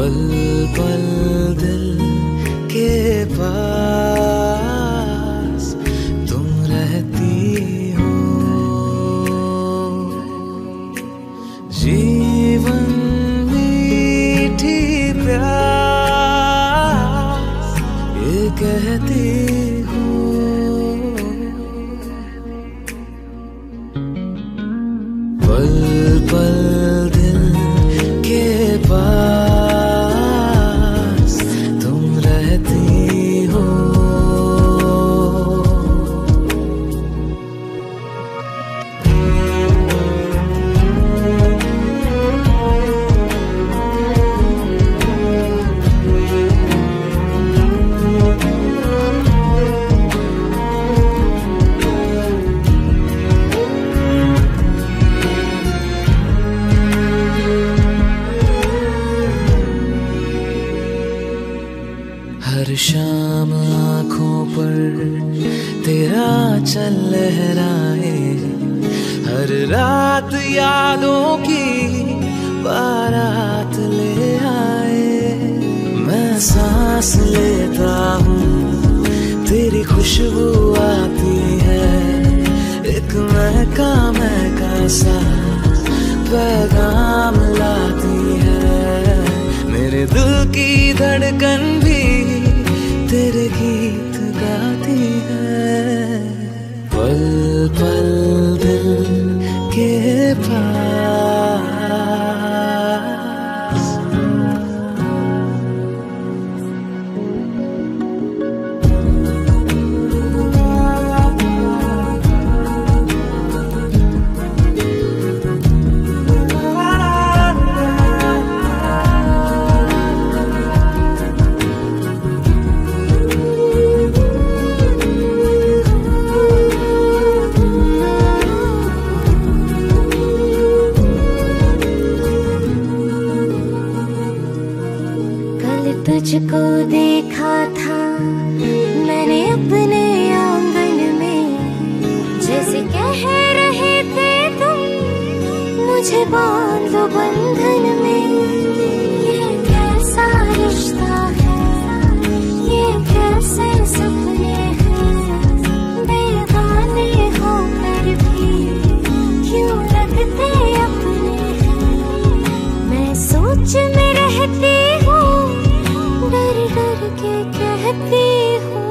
पल पल दिल के पास तुम रहती हो। जीवन मीठी प्यास, ये कहती हो। पल पल हर शाम आँखों पर तेरा चल लहराए। हर रात यादों की बारात ले आए। मैं सांस लेता हूँ, तेरी खुशबू आती है। एक महका महका सा पैगाम लाती है। मेरे दिल की धड़कन भी तुझको देखा था, मैंने अपने आँगन में। जैसे कह रहे थे तुम, मुझे बांधो बंधन के कहती हूँ।